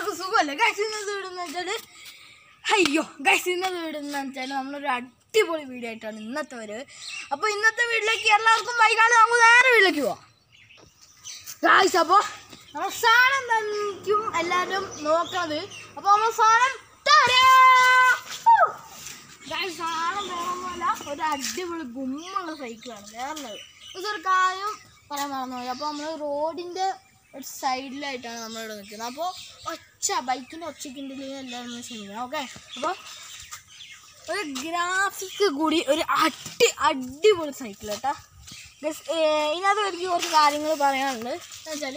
എല്ലാവർക്കും സുഖമല്ലേ? ഗൈസ് ഇന്നത് വീടെന്ന് വെച്ചാൽ അയ്യോ ഗൈസ് ഇന്നത് വീടെന്ന് വെച്ചാൽ നമ്മളൊരു അടിപൊളി വീഡിയോ ആയിട്ടാണ് ഇന്നത്തെ ഒരു. അപ്പോൾ ഇന്നത്തെ വീട്ടിലേക്ക് എല്ലാവർക്കും വൈകാതെ നമുക്ക് നേരെ വീട്ടിലേക്ക് പോവാം. ഗായ്സ് അപ്പോൾ നമ്മൾ സാധനം തന്നിക്കും എല്ലാവരും നോക്കണത് അപ്പോൾ നമ്മൾ സാധനം ഒരു അടിപൊളി ഗുമ്മുള്ള സൈക്കിളാണ് വേറെ ഇതൊരു കാര്യം പറയാൻ മറന്നു പോയി അപ്പോൾ നമ്മൾ റോഡിന്റെ ഒരു സൈഡിലായിട്ടാണ് നമ്മളിവിടെ നിൽക്കുന്നത്. അപ്പോൾ ഒച്ച ബൈക്കിന്റെ ഒച്ചയ്ക്കിന്റെ എല്ലാവരും ക്ഷമിക്കണം ഓക്കെ അപ്പോൾ ഒരു ഗ്രാഫിക്ക് കൂടി ഒരു അടി അടിപൊളി സൈക്കിൾ കേട്ടോ ഗസ് ഇതിനകത്ത് എനിക്ക് കുറച്ച് കാര്യങ്ങൾ പറയാനുണ്ട്. എന്ന് വെച്ചാൽ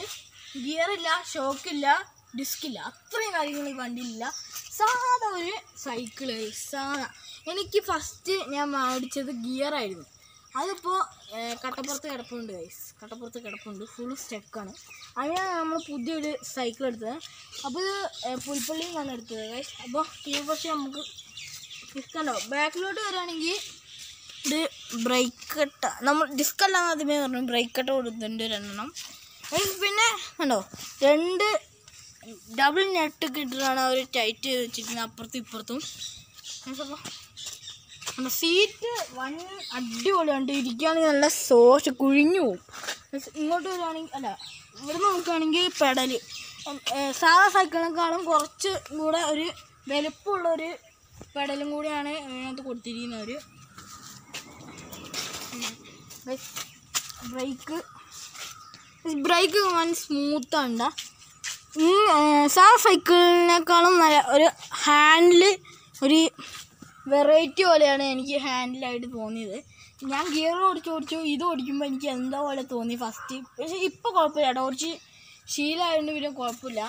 ഗിയറില്ല ഷോക്കില്ല ഡിസ്കില്ല അത്രയും കാര്യങ്ങൾ ഈ വണ്ടിയിലില്ല. സാധാ ഒരു സൈക്കിൾ സാധാ. എനിക്ക് ഫസ്റ്റ് ഞാൻ മേടിച്ചത് ഗിയറായിരുന്നു അതിപ്പോൾ കട്ടപ്പുറത്ത് കിടപ്പുണ്ട് ഗൈസ് കട്ടപ്പുറത്ത് കിടപ്പുണ്ട്. ഫുൾ സ്റ്റെക്കാണ് അതിനാണ് നമ്മൾ പുതിയൊരു സൈക്കിൾ എടുത്തത്. അപ്പോൾ ഇത് പുൽപ്പള്ളിയിൽ എടുത്തത് ഗൈസ് അപ്പോൾ ഈ പക്ഷേ നമുക്ക് ഡിസ്കല്ലോ ബാക്കിലോട്ട് വരികയാണെങ്കിൽ ഇത് ബ്രേക്ക് കട്ട നമ്മൾ ഡിസ്ക് അല്ലാന്ന് ആദ്യമേ പറഞ്ഞു ബ്രേക്ക് കട്ട കൊടുത്തിട്ടുണ്ട് രണ്ടെണ്ണം പിന്നെ കണ്ടോ? രണ്ട് ഡബിൾ നെറ്റ് കിട്ടാണ് അവർ ടൈറ്റ് ചെയ്ത് വെച്ചിരിക്കുന്നത് അപ്പുറത്തും ഇപ്പുറത്തും. സീറ്റ് വൺ അടിപൊളിയുണ്ട് ഇരിക്കുകയാണെങ്കിൽ നല്ല സോഷ് കുഴിഞ്ഞു ഇങ്ങോട്ട് വരികയാണെങ്കിൽ അല്ല ഇവിടെ നോക്കുകയാണെങ്കിൽ പെടൽ സാധാ സൈക്കിളിനേക്കാളും കുറച്ച് കൂടെ ഒരു വലുപ്പമുള്ളൊരു പെടലും കൂടിയാണ് ഇതിനകത്ത് കൊടുത്തിരിക്കുന്നത് ഒരു ബ്രേക്ക്. ബ്രേക്ക് വൻ സ്മൂത്താണ്ട സാധാ സൈക്കിളിനേക്കാളും നല്ല ഒരു ഹാൻഡിൽ ഒരു വെറൈറ്റി പോലെയാണ് എനിക്ക് ഹാൻഡിലായിട്ട് തോന്നിയത്. ഞാൻ ഗിയർ ഓടിച്ച് ഓടിച്ചു ഇത് ഓടിക്കുമ്പോൾ എനിക്ക് എന്താ പോലെ തോന്നി ഫസ്റ്റ് പക്ഷേ ഇപ്പോൾ കുഴപ്പമില്ല കേട്ടോ. കുറച്ച് ശീലമായതുകൊണ്ട് പിന്നെ കുഴപ്പമില്ല.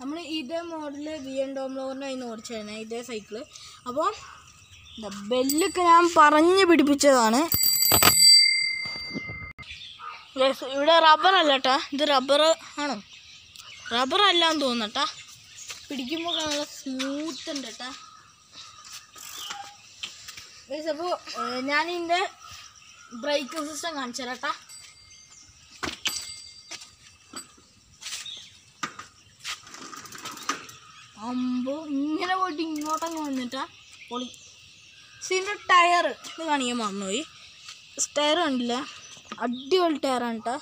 നമ്മൾ ഇതേ മോഡൽ വി എൻ ഡോംലോറിന്റെ കയ്യിൽ നിന്ന് ഓടിച്ചായിരുന്നു ഇതേ സൈക്കിൾ അപ്പോൾ ബെല്ലൊക്കെ ഞാൻ പറഞ്ഞ് പിടിപ്പിച്ചതാണ്. ഇവിടെ റബ്ബർ അല്ല കേട്ടാ ഇത് റബ്ബർ ആണോ. റബ്ബർ അല്ലാന്ന് തോന്നട്ടാ പിടിക്കുമ്പോൾ നല്ല സ്മൂത്ത് ഉണ്ട് കേട്ടാ അപ്പോൾ ഞാൻ ഇതിന്റെ ബ്രേക്ക് സിസ്റ്റം കാണിച്ചു തരാട്ടാ അമ്പോ ഇങ്ങനെ പോയിട്ട് ഇങ്ങോട്ടങ്ങ് വന്നിട്ടാ പൊളി. ഇതിന്റെ ടയർ ഇത് കാണിക്കാൻ മറന്നുപോയി. ടയർ കണ്ടില്ല. അടിപൊളി ടയറാണ് കേട്ടോ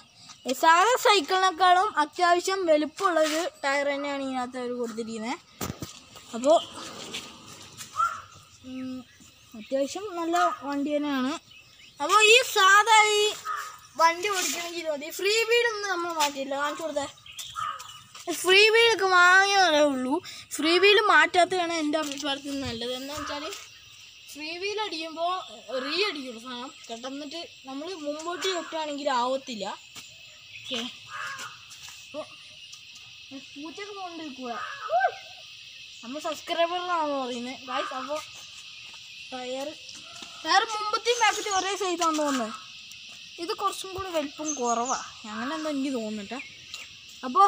സാധാ സൈക്കിളിനേക്കാളും അത്യാവശ്യം വലുപ്പമുള്ളൊരു ടയർ തന്നെയാണ് ഇതിനകത്ത് അവർ കൊടുത്തിരിക്കുന്നത് അപ്പോൾ അത്യാവശ്യം നല്ല വണ്ടി തന്നെയാണ്. അപ്പോൾ ഈ സാധാ ഈ വണ്ടി ഓടിക്കണമെങ്കിൽ മതി. ഫ്രീ വീലൊന്നും നമ്മൾ മാറ്റിയില്ല. കാണിച്ചു കൊടുത്തേ. ഫ്രീ വീലൊക്കെ വാങ്ങിയതേ ഉള്ളൂ. ഫ്രീ വീൽ മാറ്റാത്തതാണ് എന്റെ അഭിപ്രായത്തിൽ നല്ലത്. എന്താ വെച്ചാൽ ഫ്രീ വീൽ അടിക്കുമ്പോൾ റീ അടിക്കുള്ളൂ സാധനം. കിടന്നിട്ട് നമ്മൾ മുമ്പോട്ട് വെക്കുകയാണെങ്കിൽ ആവത്തില്ല. ഓക്കെ അപ്പോൾ പൂച്ചക്ക് കൊണ്ടിരിക്കുക നമ്മൾ സബ്സ്ക്രൈബറിനാണോ പറയുന്നത് ഗായ്സ് അപ്പോൾ ടയർ ടയർ മുമ്പത്തെയും ബാക്കറ്റ് ഒരേ സൈസാണെന്ന് തോന്നുന്നത് ഇത് കുറച്ചും കൂടി വലിപ്പം കുറവാണ് അങ്ങനെ എന്തോ എനിക്ക് തോന്നുന്നുട്ടെ അപ്പോൾ